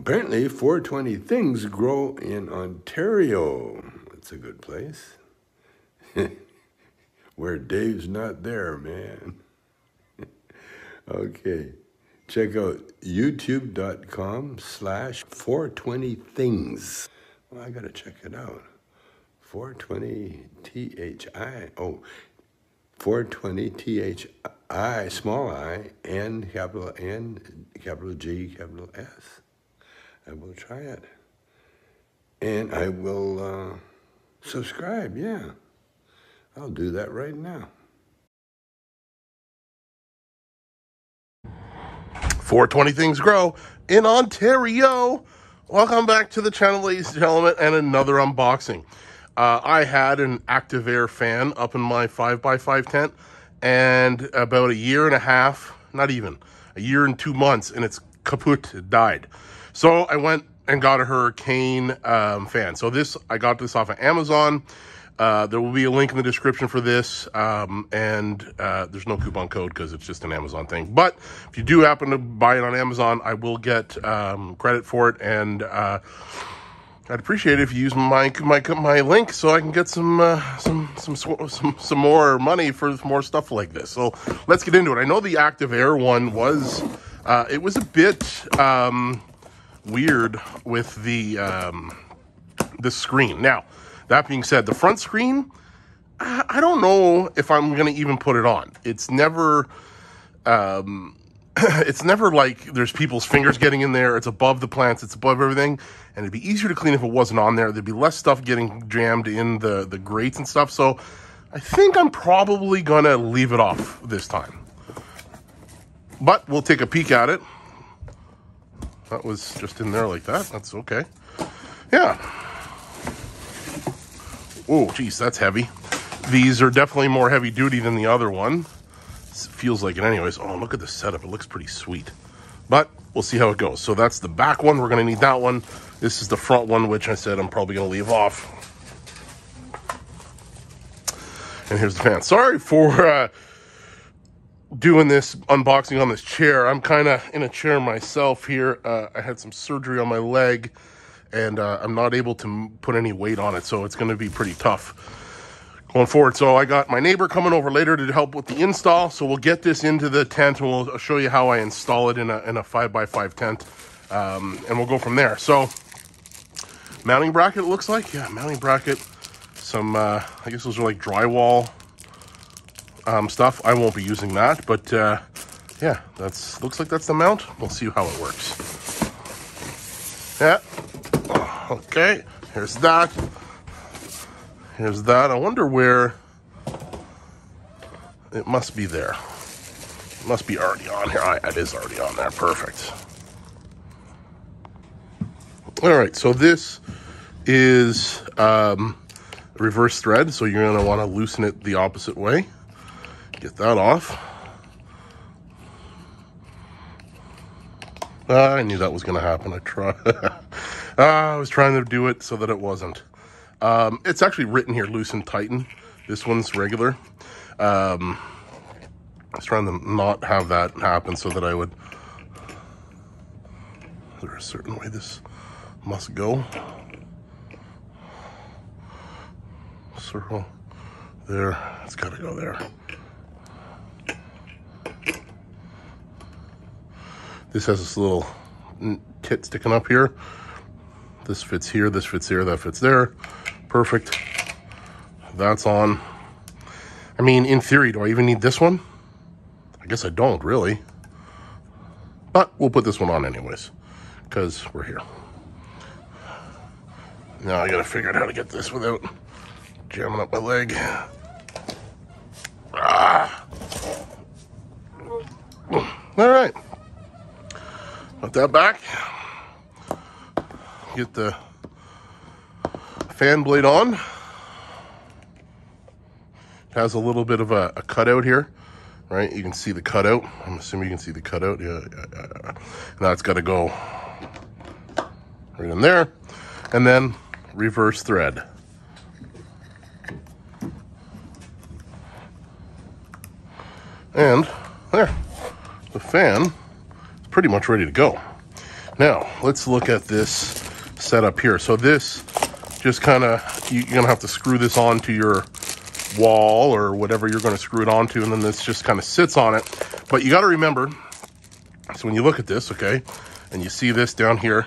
apparently 420 things grow in Ontario. It's a good place. Where Dave's not there, man. okay. Check out youtube.com slash 420 things. Well, I gotta check it out. 420 T-H-I. Oh, 420 T-H-I, small i, N, capital N, capital G, capital S. I will try it. And I will uh, subscribe, yeah. I'll do that right now. 420 Things Grow in Ontario. Welcome back to the channel, ladies and gentlemen, and another unboxing. Uh, I had an Active Air fan up in my 5x5 tent, and about a year and a half, not even, a year and two months, and it's kaput, died. So I went and got a Hurricane um, fan. So this, I got this off of Amazon. Uh, there will be a link in the description for this, um, and uh, there's no coupon code because it's just an Amazon thing. But if you do happen to buy it on Amazon, I will get um, credit for it, and uh, I'd appreciate it if you use my my my link so I can get some uh, some some some some more money for more stuff like this. So let's get into it. I know the Active Air one was uh, it was a bit um, weird with the um, the screen now. That being said, the front screen, I don't know if I'm to even put it on. It's never, um, it's never like there's people's fingers getting in there. It's above the plants. It's above everything. And it'd be easier to clean if it wasn't on there. There'd be less stuff getting jammed in the, the grates and stuff. So I think I'm probably to leave it off this time. But we'll take a peek at it. That was just in there like that. That's okay. Yeah. Oh, geez, that's heavy. These are definitely more heavy duty than the other one. Feels like it anyways. Oh, look at the setup. It looks pretty sweet. But we'll see how it goes. So that's the back one. We're going to need that one. This is the front one, which I said I'm probably going to leave off. And here's the fan. Sorry for uh, doing this unboxing on this chair. I'm kind of in a chair myself here. Uh, I had some surgery on my leg and uh, I'm not able to put any weight on it, so it's going to be pretty tough going forward. So I got my neighbor coming over later to help with the install. So we'll get this into the tent, and we'll show you how I install it in a in a five by five tent, um, and we'll go from there. So mounting bracket looks like yeah, mounting bracket. Some uh, I guess those are like drywall um, stuff. I won't be using that, but uh, yeah, that's looks like that's the mount. We'll see how it works. Yeah, Okay, here's that. Here's that. I wonder where it must be there. It must be already on here. Right, it is already on there. Perfect. All right, so this is um, reverse thread, so you're gonna wanna loosen it the opposite way. Get that off. Ah, I knew that was gonna happen. I tried. Uh, I was trying to do it so that it wasn't. Um, it's actually written here, loose and tighten. This one's regular. Um, I was trying to not have that happen so that I would... Is there a certain way this must go? Circle. There. It's got to go there. This has this little tit sticking up here. This fits here, this fits here, that fits there. Perfect. That's on. I mean, in theory, do I even need this one? I guess I don't, really. But we'll put this one on anyways, because we're here. Now I gotta figure out how to get this without jamming up my leg. Ah. All right. Put that back get the fan blade on. It has a little bit of a, a cutout here, right? You can see the cutout. I'm assuming you can see the cutout. Yeah, yeah, yeah. Now it's got to go right in there. And then reverse thread. And there, the fan pretty much ready to go. Now, let's look at this setup here. So this just kind of, you, you're gonna have to screw this onto your wall or whatever you're gonna screw it onto, and then this just kind of sits on it. But you gotta remember, so when you look at this, okay, and you see this down here,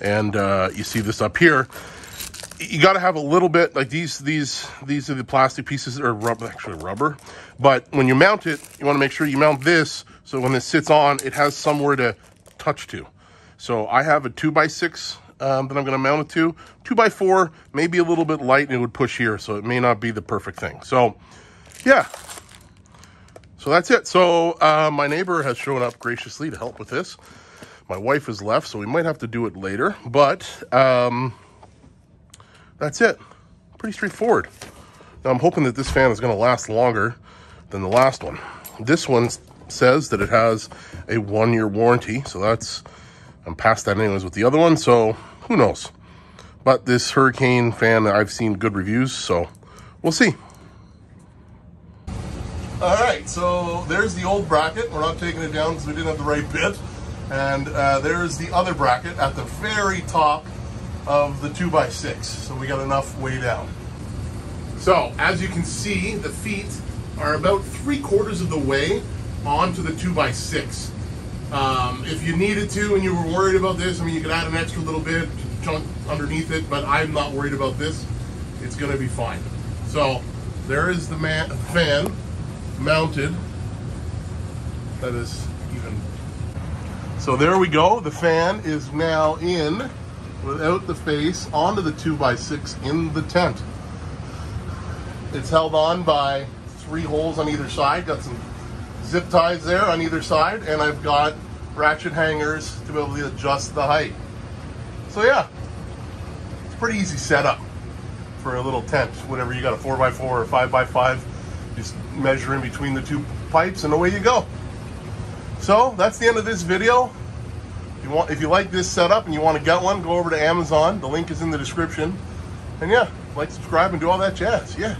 and uh, you see this up here, you got to have a little bit like these these these are the plastic pieces or rubber actually rubber. But when you mount it you want to make sure you mount this so when this sits on it has somewhere to touch to. So i have a two by six um, that i'm going to mount it to. Two by four maybe a little bit light and it would push here so it may not be the perfect thing. So yeah. So that's it. So uh, my neighbor has shown up graciously to help with this. My wife has left so we might have to do it later but um that's it. Pretty straightforward. Now I'm hoping that this fan is going to last longer than the last one. This one says that it has a one-year warranty, so that's I'm past that anyways with the other one, so who knows. But this Hurricane fan, I've seen good reviews, so we'll see. All right, so there's the old bracket. We're not taking it down because we didn't have the right bit. And uh, there's the other bracket at the very top of the 2x6. So we got enough way down. So as you can see, the feet are about three quarters of the way onto the 2x6. Um, if you needed to and you were worried about this, I mean, you could add an extra little bit to chunk underneath it, but I'm not worried about this. It's gonna be fine. So there is the man, fan mounted. That is even. So there we go. The fan is now in without the face onto the 2x6 in the tent. It's held on by three holes on either side. Got some zip ties there on either side, and I've got ratchet hangers to be able to adjust the height. So yeah, it's pretty easy setup for a little tent. Whatever you got a 4x4 or 5x5, just measure in between the two pipes and away you go. So that's the end of this video you want, if you like this setup and you want to get one, go over to Amazon. The link is in the description. And yeah, like, subscribe, and do all that jazz. Yeah.